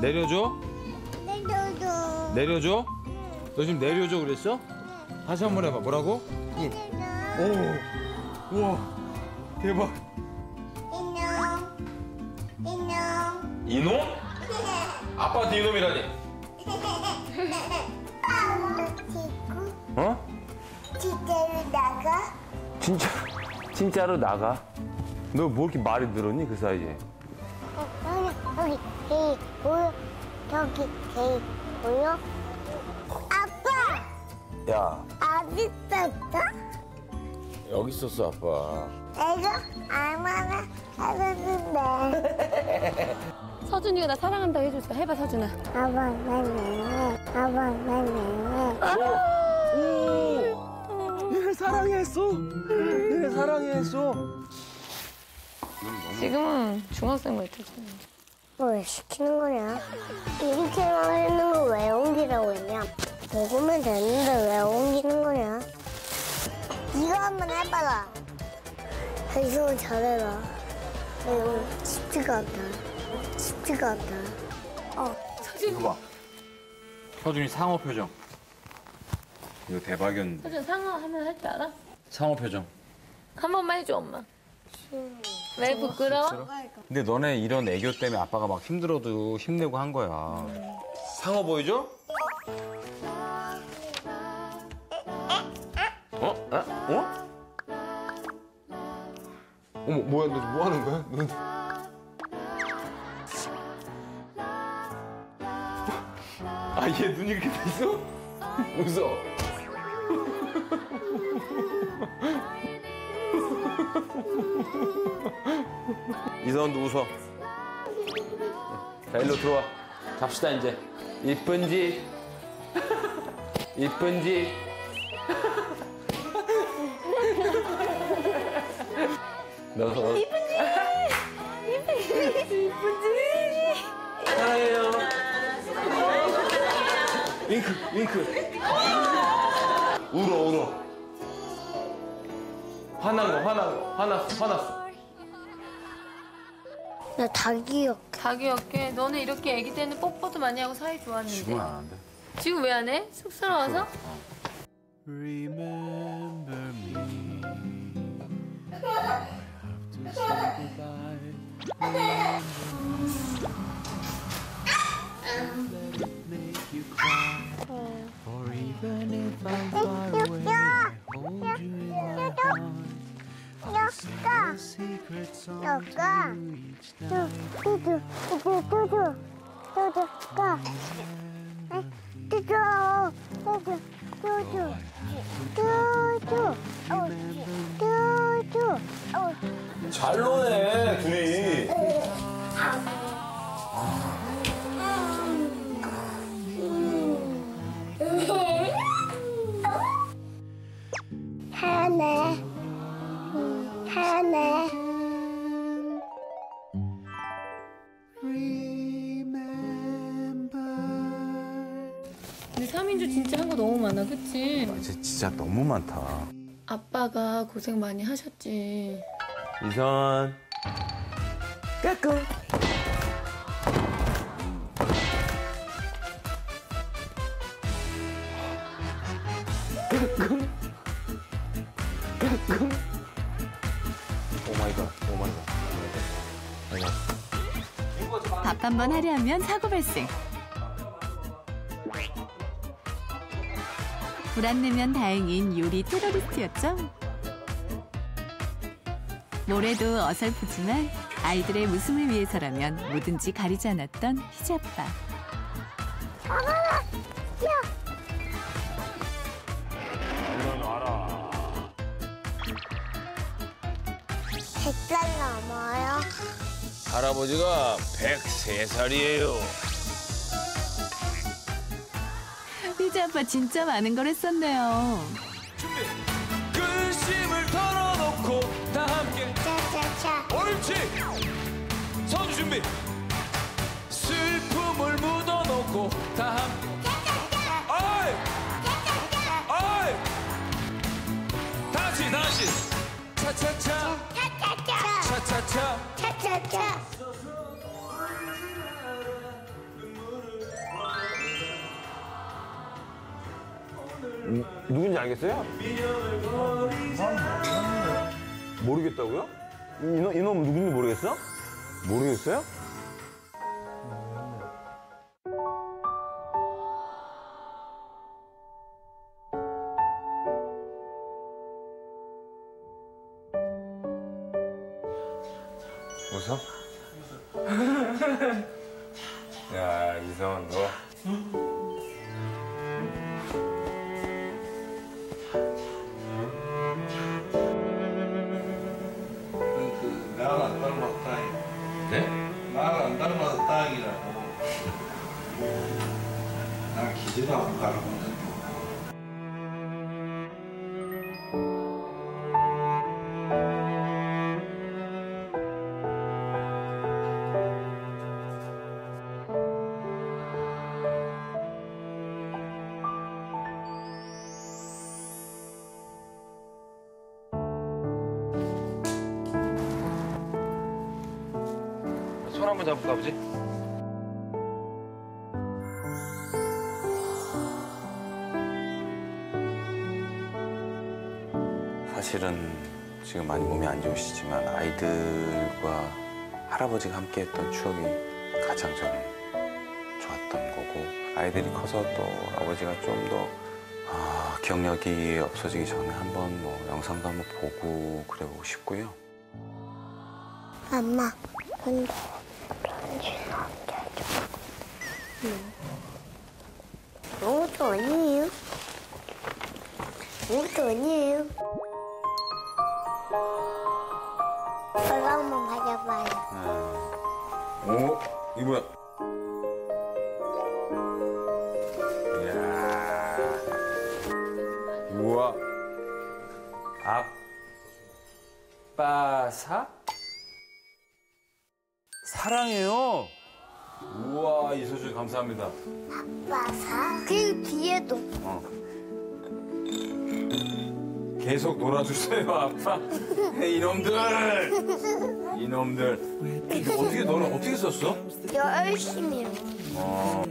내려줘? 내려줘. 내려줘? 너 지금 내려줘 그랬어? 다시 한 번 해봐. 뭐라고? 예. 오. 우와. 대박. 인형. 인형. 이놈? 아빠한테 이놈이라니. 어? 지대로 나가. 진짜 진짜로 나가? 너 뭐 이렇게 말이 늘었니 그 사이에? 보여. 저기 개이 보여. 아빠 야 어디 있었어? 여기 있었어 아빠. 내가 얼마나 잘했는데. 서준이가 나 사랑한다 해줬어. 해봐 서준아. 아빠 나네. 아빠 나네. 얘 사랑했어. 얘 사랑했어. 지금은 중학생 같아. 왜 시키는 거냐? 이렇게 하는 거 왜 옮기라고 했냐? 먹으면 되는데 왜 옮기는 거냐? 이거 한번 해봐라. 이거 잘해라. 이거 쉽지가 않다. 쉽지가 않다. 어, 서준. 봐. 서준이 상어 표정. 이거 대박이었는데. 서준 상어 하면 할 줄 알아? 상어 표정. 한 번만 해줘 엄마. 왜 부끄러워? 근데 너네 이런 애교 때문에 아빠가 막 힘들어도 힘내고 한 거야. 상어 보여줘? 어? 어? 어? 어머, 뭐야, 너 뭐 하는 거야? 너... 아, 얘 눈이 이렇게 돼 있어? 웃어. 이선도 웃어. 자, 일로 들어와. 갑시다, 이제. 이쁜지? 이쁜지? 너, 너. 이쁜지? 이쁜지? 사랑해요. 윙크, 윙크. 울어, 울어. 화난 거, 화난 거. 화났어, 화났어. 나 닭이요. 다 기억해. 너네 이렇게 아기 때는 뽀뽀도 많이 하고 사이 좋았는데. 지금은 안 한대. 지금 왜 안 해? 쑥스러워서? Remember me. I have to say goodbye. Let it make you cry. Or even if I'm far away, I hold you in my heart. I'll say 여가. a secret song 여가. to you each night. 뚜두, 뚜두, 뚜두. 뚜두, 가. 뚜두, 뚜두, 뚜두. 뚜두. 어, 뚜두. 어. 잘 노네, 근데 3인조 진짜 한 거 너무 많아, 그치? 이제 진짜 너무 많다. 아빠가 고생 많이 하셨지. 이선. 까꿍. 까꿍. 까꿍. 한번 하려 하면 사고 발생. 불안 내면 다행인 요리 테러리스트였죠. 모래도 어설프지만 아이들의 웃음을 위해서라면 뭐든지 가리지 않았던 희지 아빠. 백살 넘어요. 할아버지가 103살이에요. 희지 아빠 진짜 많은 걸 했었네요. 근심을 털어놓고 다 함께 차차차. 옳지 서주 준비 슬픔을 묻어놓고 다 함께 어이 어이 차차차 차차차. 차차차 차차차 누군지 알겠어요? 모르겠다고요? 이놈, 이놈 누군지 모르겠어? 모르겠어요? 웃어? 야, 이성은 너. 그 나를 안 닮아서 다행. 네? 나를 안 닮아서 다행이라고. 나 기지도 않고 가라고. 한번 잡을까 보지? 사실은 지금 많이 몸이 안 좋으시지만 아이들과 할아버지가 함께 했던 추억이 가장 저는 좋았던 거고 아이들이 커서 또 아버지가 좀더 아, 기억력이 없어지기 전에 한번 뭐 영상도 한번 보고 그래보고 싶고요. 엄마, 근데. 아무것도 아니에요. 아무것도 아니에요. 이거 한번 받아봐요. 오, 이 뭐야? 이야. 우와. 아빠사? 사랑해요. 감사합니다. 마사. 그리고 뒤에도. 어. 계속 놀아주세요, 아빠. 이놈들! 이놈들. 이게 어떻게, 너는 어떻게 썼어? 열심히요. 어.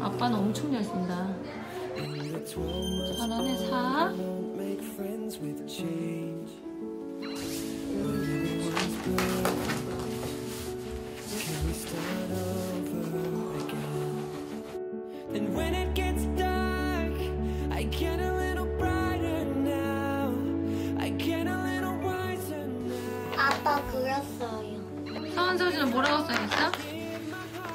아빠는 엄청 잘 쓴다. 잘하네, 사. 아빠 그렸어요. 서원서지는 뭐라고 써있어?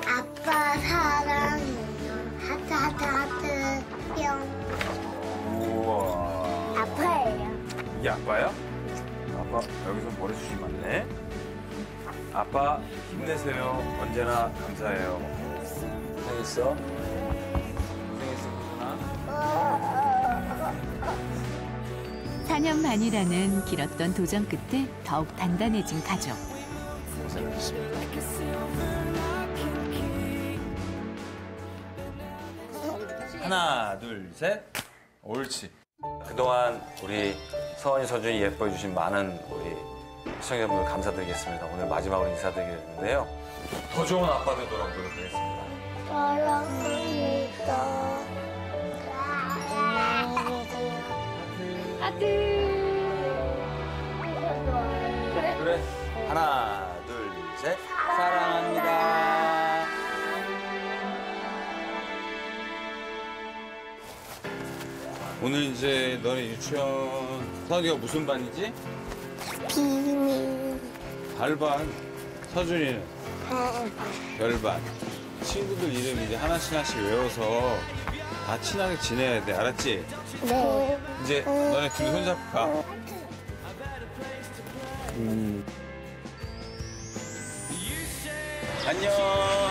아빠 사랑해요. 하트 하트 하트 뿅. 우와. 아빠예요. 이게 아빠야? 아빠 여기서 보내주시면 안 돼? 아빠 힘내세요. 언제나 감사해요. 고생했어, 4년 만이라는 길었던 도전 끝에 더욱 단단해진 가족. 하나, 둘, 셋. 옳지. 그동안 우리 서원이 서준이 예뻐해 주신 많은 우리 시청자분들 감사드리겠습니다. 오늘 마지막으로 인사드리겠는데요. 더 좋은 아빠 되도록 노력하겠습니다. 사랑합니다. 하나, 둘, 셋. 사랑합니다. 오늘 이제 너네 유치원 서준이가 무슨 반이지? 비밀. 달반. 서준이는 별반. 친구들 이름 이제 하나씩 하나씩 외워서 다 친하게 지내야 돼. 알았지? 네. 이제 너네 둘이 손잡고 가. 음. 안녕.